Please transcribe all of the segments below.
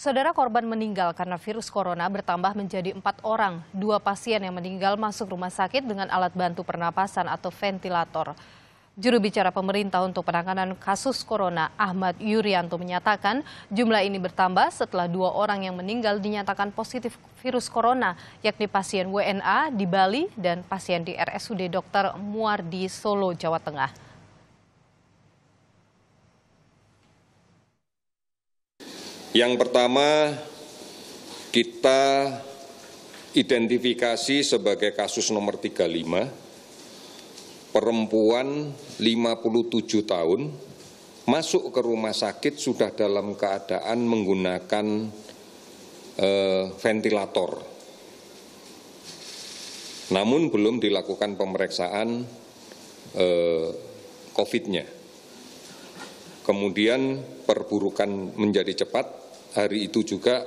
Saudara korban meninggal karena virus corona bertambah menjadi empat orang. Dua pasien yang meninggal masuk rumah sakit dengan alat bantu pernapasan atau ventilator. Juru bicara pemerintah untuk penanganan kasus corona Ahmad Yuryanto menyatakan jumlah ini bertambah setelah dua orang yang meninggal dinyatakan positif virus corona, yakni pasien WNA di Bali dan pasien di RSUD Dr. Muardi Solo, Jawa Tengah. Yang pertama, kita identifikasi sebagai kasus nomor 35, perempuan 57 tahun, masuk ke rumah sakit sudah dalam keadaan menggunakan eh, ventilator. Namun belum dilakukan pemeriksaan eh, COVID-nya. Kemudian perburukan menjadi cepat, hari itu juga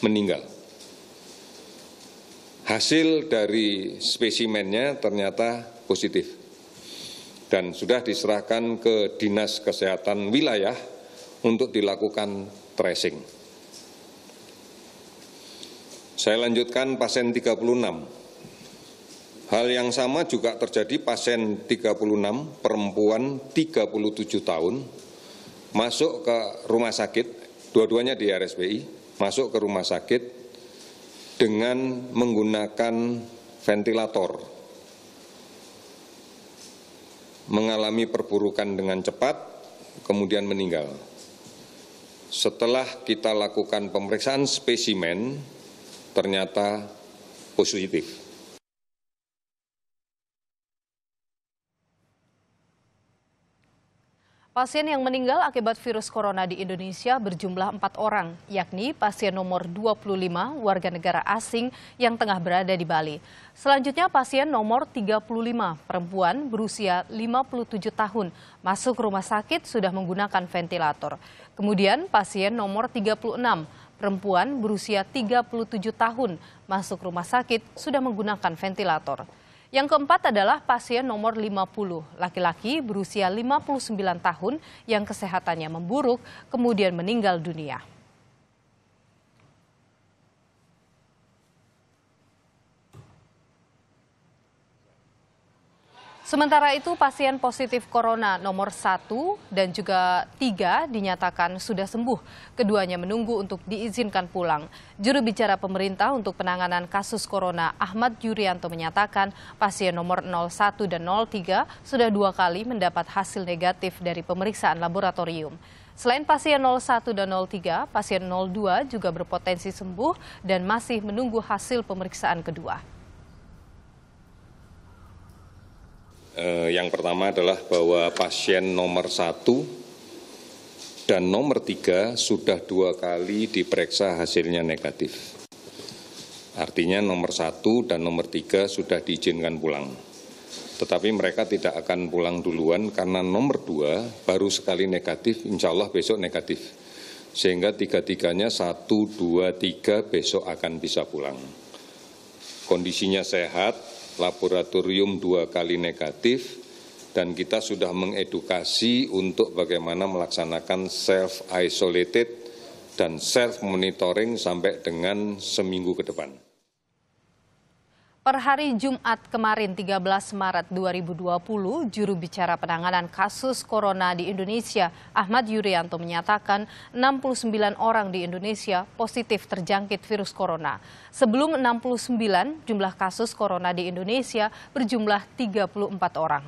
meninggal. Hasil dari spesimennya ternyata positif dan sudah diserahkan ke Dinas Kesehatan Wilayah untuk dilakukan tracing. Saya lanjutkan pasien 36. Hal yang sama juga terjadi pasien 36 perempuan 37 tahun masuk ke rumah sakit dua-duanya di RSPI, masuk ke rumah sakit dengan menggunakan ventilator, mengalami perburukan dengan cepat, kemudian meninggal. Setelah kita lakukan pemeriksaan spesimen, ternyata positif. Pasien yang meninggal akibat virus corona di Indonesia berjumlah empat orang, yakni pasien nomor 25 warga negara asing yang tengah berada di Bali. Selanjutnya pasien nomor 35 perempuan berusia 57 tahun masuk rumah sakit sudah menggunakan ventilator. Kemudian pasien nomor 36 perempuan berusia 37 tahun masuk rumah sakit sudah menggunakan ventilator. Yang keempat adalah pasien nomor 50, laki-laki berusia 59 tahun yang kesehatannya memburuk kemudian meninggal dunia. Sementara itu pasien positif corona nomor 1 dan juga 3 dinyatakan sudah sembuh. Keduanya menunggu untuk diizinkan pulang. Juru bicara pemerintah untuk penanganan kasus corona Ahmad Yuryanto menyatakan pasien nomor 01 dan 03 sudah dua kali mendapat hasil negatif dari pemeriksaan laboratorium. Selain pasien 01 dan 03, pasien 02 juga berpotensi sembuh dan masih menunggu hasil pemeriksaan kedua. Eh, yang pertama adalah bahwa pasien nomor satu dan nomor tiga sudah dua kali diperiksa hasilnya negatif. Artinya nomor satu dan nomor tiga sudah diizinkan pulang. Tetapi mereka tidak akan pulang duluan karena nomor dua baru sekali negatif, insya Allah besok negatif. Sehingga tiga-tiganya satu, dua, tiga besok akan bisa pulang. Kondisinya sehat, laboratorium dua kali negatif, dan kita sudah mengedukasi untuk bagaimana melaksanakan self-isolated dan self-monitoring sampai dengan seminggu ke depan. Per hari Jumat kemarin 13 Maret 2020, juru bicara penanganan kasus corona di Indonesia, Ahmad Yuryanto menyatakan 69 orang di Indonesia positif terjangkit virus corona. Sebelum 69, jumlah kasus corona di Indonesia berjumlah 34 orang.